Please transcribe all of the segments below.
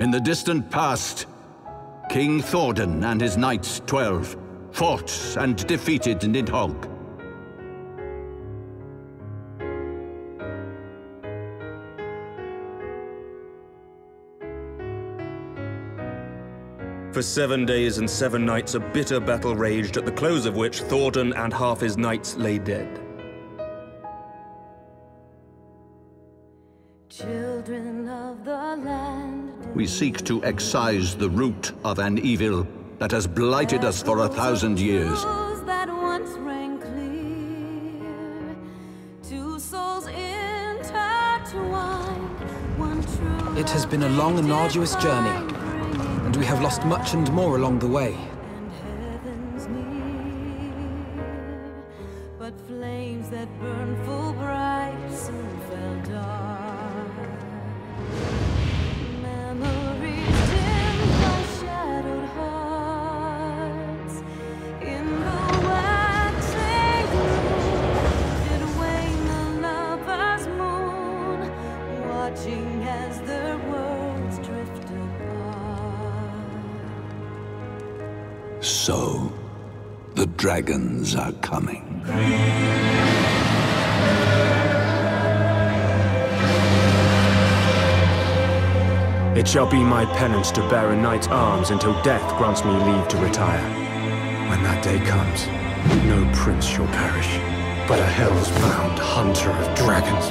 In the distant past, King Thordan and his knights, twelve, fought and defeated Nidhogg. For seven days and seven nights a bitter battle raged, at the close of which Thordan and half his knights lay dead. We seek to excise the root of an evil that has blighted us for a thousand years. It has been a long and arduous journey and we have lost much and more along the way. So, the dragons are coming. It shall be my penance to bear a knight's arms until death grants me leave to retire. When that day comes, no prince shall perish, but a hell's-bound hunter of dragons.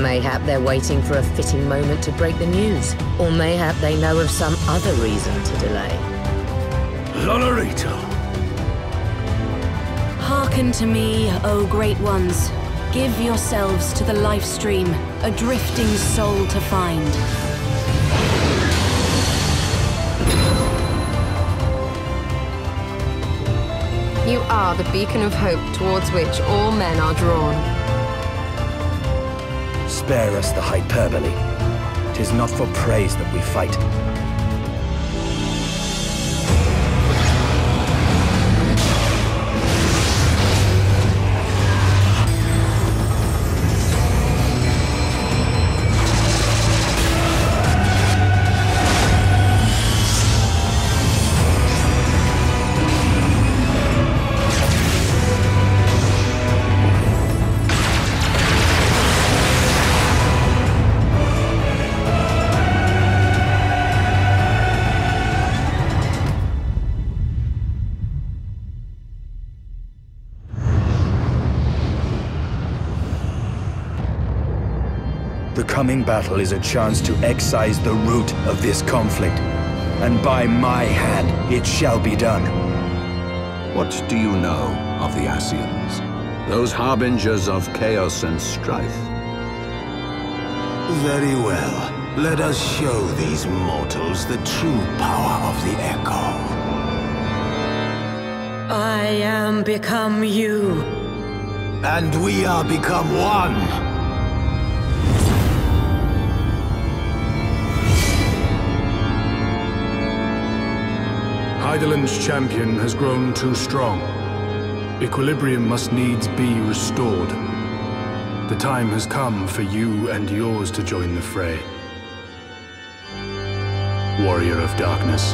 Mayhap they're waiting for a fitting moment to break the news. Or mayhap they know of some other reason to delay. Lonorito! Hearken to me, O great ones. Give yourselves to the life stream, a drifting soul to find. You are the beacon of hope towards which all men are drawn. Spare us the hyperbole. Tis not for praise that we fight. Coming battle is a chance to excise the root of this conflict. And by my hand, it shall be done. What do you know of the Ascians? Those harbingers of chaos and strife? Very well. Let us show these mortals the true power of the Echo. I am become you. And we are become one. Hydaelyn's champion has grown too strong. Equilibrium must needs be restored. The time has come for you and yours to join the fray. Warrior of Darkness.